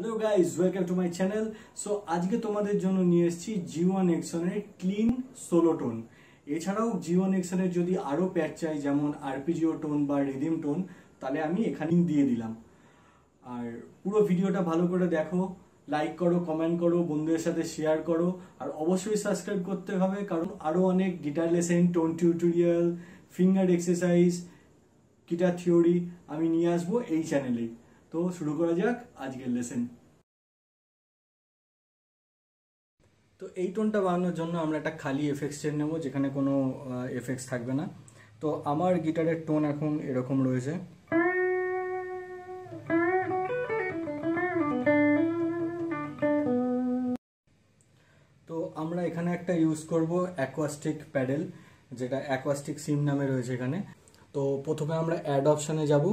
Hello guys welcome to my channel so আজকে তোমাদের জন্য নিয়ে এসেছি জি ওয়ান এক্সনের ক্লিন সোলো টোন এছাড়াও জি ওয়ান এক্সনের যদি আরও প্যাচ চাই, যেমন আরপিজিও টোন বা রিদিম টোন তাহলে আমি এখানে দিয়ে দিলাম। আর পুরো ভিডিওটা ভালো করে দেখো লাইক করো কমেন্ট করো, বন্ধুদের সাথে শেয়ার করো, আর অবশ্যই সাবস্ক্রাইব করতে হবে, কারণ আরও অনেক guitar lesson tone tutorial finger exercise guitar theory আমি নিয়ে আসব এই চ্যানেলেই তো শুরু করা যাক আজকের লেসেন তো এই টোনটা বানানোর জন্য আমরা একটা খালি এফেক্স চেন নেব, যেখানে কোনো এফেক্টস থাকবে না। তো আমার গিটারের টোন এখন এরকম রয়েছে। তো আমরা এখানে একটা ইউজ করব অ্যাকোয়াস্টিক প্যাডেল যেটা অ্যাকোয়াস্টিক সিম নামে রয়েছে এখানে। তো প্রথমে আমরা অ্যাড অপশানে যাব।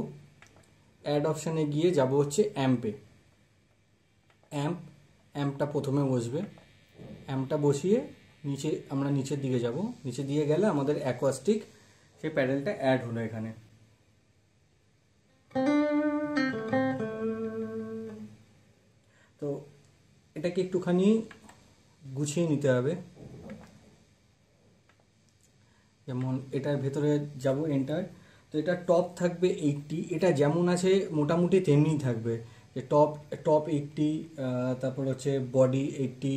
অ্যাড অপশানে গিয়ে যাব হচ্ছে অ্যাম্পে অ্যাম্প অ্যাম্পটা প্রথমে বসবে। অ্যাম্পটা বসিয়ে নিচে, আমরা নিচের দিকে যাব। নিচে দিয়ে গেলে আমাদের অ্যাকোয়াস্টিক সেই প্যাডেলটা অ্যাড হলো এখানে। তো এটাকে একটুখানি গুছিয়ে নিতে হবে। যেমন এটার ভেতরে যাব এন্টার এটা টপ থাকবে এইটটি এটা যেমন আছে মোটামুটি তেমনিই থাকবে। যে টপ টপ এইটটি তারপর হচ্ছে বডি এইটটি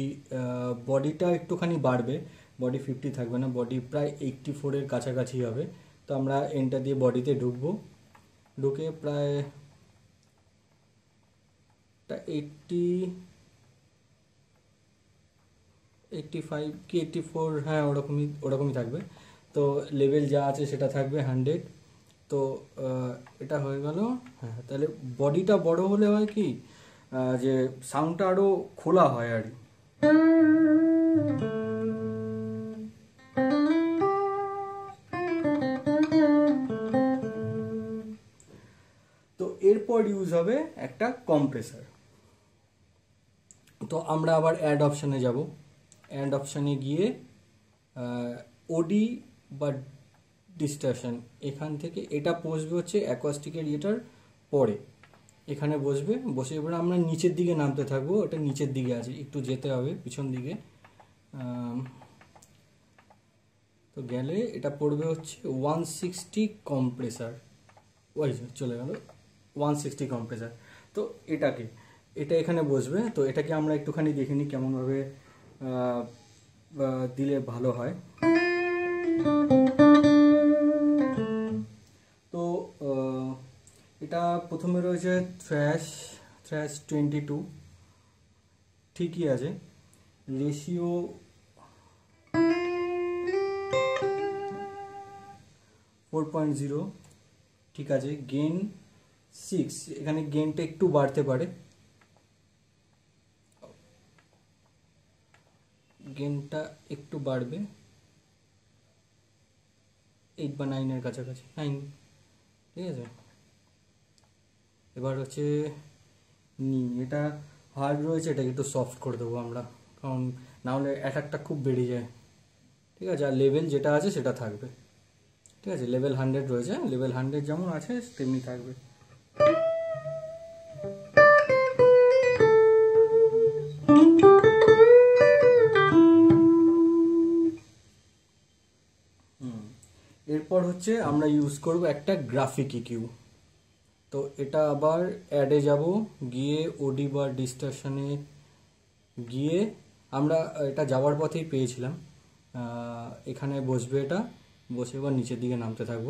বডিটা একটুখানি বাড়বে। বডি ফিফটি থাকবে না বডি প্রায় এইটটি ফোরের কাছাকাছি হবে। তো আমরা এন্টার দিয়ে বডিতে ঢুকবো। ঢুকে প্রায় এইটটি এইটটি ফাইভ কি এইটটি ফোর হ্যাঁ ওরকমই ওরকমই থাকবে। তো লেভেল যা আছে সেটা থাকবে হান্ড্রেড তো এটা হয়ে গেল। হ্যাঁ তাহলে বডিটা বড় হলে হয় কি যে সাউন্ডটা আরও খোলা হয় আর তো এরপর ইউজ হবে একটা কম্প্রেসার তো আমরা আবার অ্যাড অপশানে যাব। অ্যাড অপশানে গিয়ে ওডি বা ডিস্টারশন এখান থেকে এটা বসবে হচ্ছে অ্যাকোয়াস্টিকের ইয়েটার পরে। এখানে বসবে, বসে এবার আমরা নিচের দিকে নামতে থাকব এটা নিচের দিকে আছে, একটু যেতে হবে পিছন দিকে। তো গেলে এটা পড়বে হচ্ছে ওয়ান সিক্সটি কম্প্রেসার ওই চলে গেল ওয়ান সিক্সটি কম্প্রেসার তো এটাকে, এটা এখানে বসবে, তো এটাকে আমরা একটুখানি দেখে নিই কেমনভাবে দিলে ভালো হয়। এটা প্রথমে রয়েছে থ্র্যাশ থ্র্যাশ টোয়েন্টি টু ঠিকই আছে। রেশিও ফোর পয়েন্ট জিরো ঠিক আছে। গেন সিক্স এখানে গেনটা একটু বাড়তে পারে। গেনটা একটু বাড়বে। এইট বা নাইনের কাছাকাছি। নাইন ঠিক আছে? এবার হচ্ছে, নি, এটা হার্ড রয়েছে, এটাকে একটু সফট করে দেবো আমরা। কারণ নাহলে অ্যাটাকটা খুব বেড়ে যায়। ঠিক আছে? আর লেভেল যেটা আছে সেটা থাকবে। ঠিক আছে? লেভেল হান্ড্রেড রয়েছে লেভেল হান্ড্রেড যেমন আছে, তেমনি থাকবে। হচ্ছে আমরা ইউজ করব একটা গ্রাফিক ইকিউ তো এটা আবার অ্যাডে যাব, গিয়ে ওডি বা ডিস্টারশনে গিয়ে আমরা, এটা যাওয়ার পথেই পেয়েছিলাম। এখানে বসবে এটা, বসে এবার নিচের দিকে নামতে থাকব।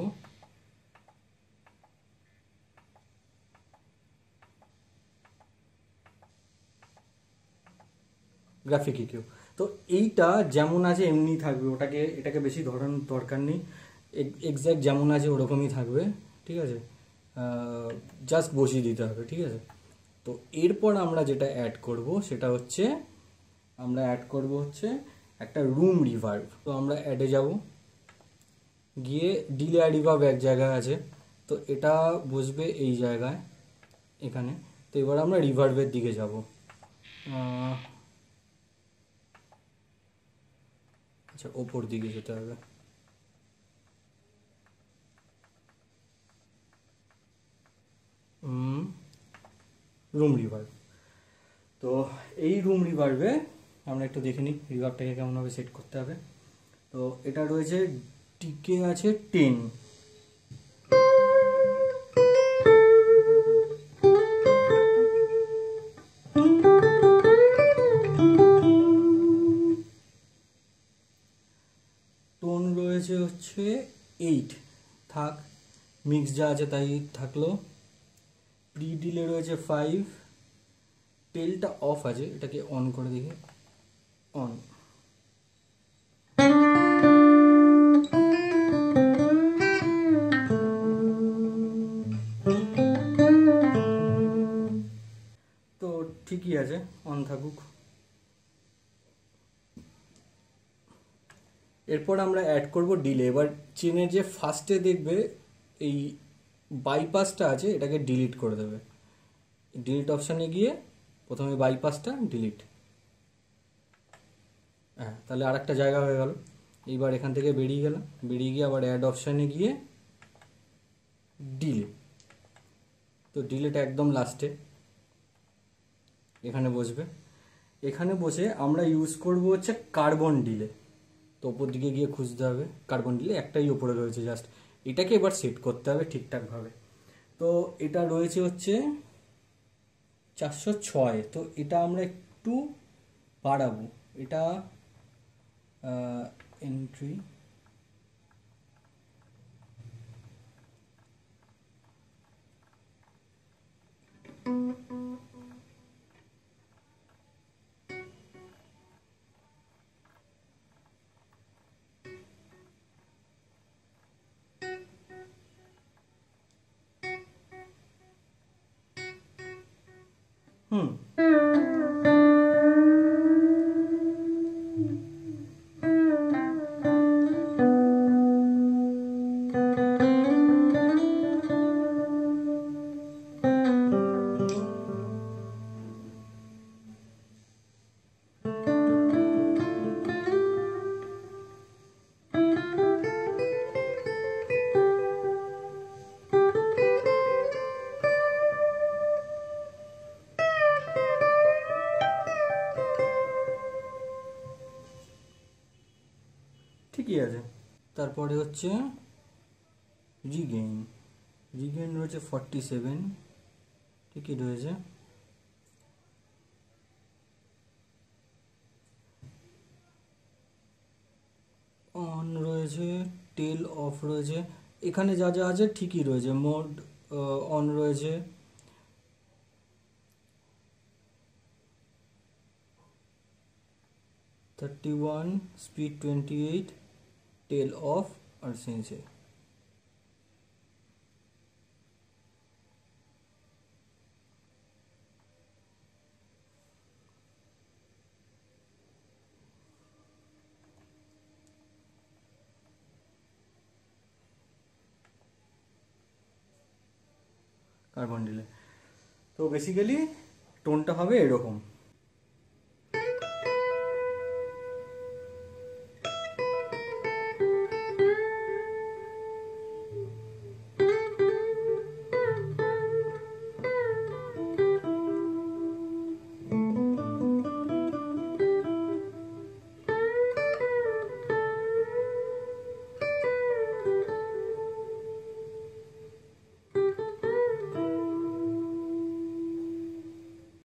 গ্রাফিক ইকিউ তো এইটা যেমন আছে, এমনি থাকবে। ওটাকে, এটাকে বেশি ধরানোর দরকার নেই। এক্স্যাক্ট যেমন আছে ওরকমই থাকবে, ঠিক আছে? জাস্ট বসিয়ে দিতে হবে, ঠিক আছে? তো এরপর আমরা যেটা অ্যাড করব সেটা হচ্ছে, আমরা অ্যাড করব হচ্ছে একটা রুম রিভার্ভ তো আমরা অ্যাডে যাব। গিয়ে ডিলে রিভার্ভ এক জায়গায় আছে, তো এটা বসবে এই জায়গায়, এখানে। তো এবার আমরা রিভার্ভের দিকে যাব। আচ্ছা ওপর দিকে যেতে হবে। রুম রিভার্ভ তো এই রুম রিভার্বে আমরা একটু দেখে নিই রিভার্বটাকে কেমনভাবে সেট করতে হবে। তো এটা রয়েছে টিকে আছে টেন টোন রয়েছে হচ্ছে এইট থাক মিক্স যা আছে তাই থাকল। প্রি ডিলে রয়েছে ফাইভ টেলটা অফ আছে, এটাকে অন করে দেখি অন তো ঠিকই আছে অন থাকুক। এরপর আমরা অ্যাড করব ডিলে এবার চেনের যে ফার্স্টে দেখবে এই বাইপাসটা আছে, এটাকে ডিলিট করে দেবে। ডিলিট অপশানে গিয়ে প্রথমে বাইপাসটা ডিলিট হ্যাঁ তাহলে আর একটা জায়গা হয়ে গেল। এইবার এখান থেকে বেরিয়ে গেলাম। বেরিয়ে গিয়ে আবার অ্যাড অপশানে গিয়ে ডিলে তো ডিলেটা একদম লাস্টে এখানে বসবে। এখানে বসে আমরা ইউজ করব হচ্ছে কার্বন ডিলে তো ওপর দিকে গিয়ে খুঁজতে হবে। কার্বন ডিলে একটাই ওপরে রয়েছে জাস্ট এটাকে এবার সেট করতে হবে ঠিকঠাকভাবে। তো এটা রয়েছে হচ্ছে চারশো ছয়। তো এটা আমরা একটু বাড়াবো। এটা এন্ট্রি Hmm. ঠিকই আছে। তারপরে হচ্ছে রিগেইন রিগেইন রয়েছে ফর্টি সেভেন ঠিকই রয়েছে। অন রয়েছে টেল অফ রয়েছে। এখানে যা যা আছে ঠিকই রয়েছে। মোড অন রয়েছে। Thirty one speed twenty eight off আর সেন্সে কার্বন ডিলে তো বেসিক্যালি টোনটা হবে এরকম।